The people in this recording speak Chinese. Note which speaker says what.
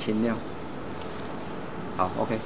Speaker 1: 清亮好 ok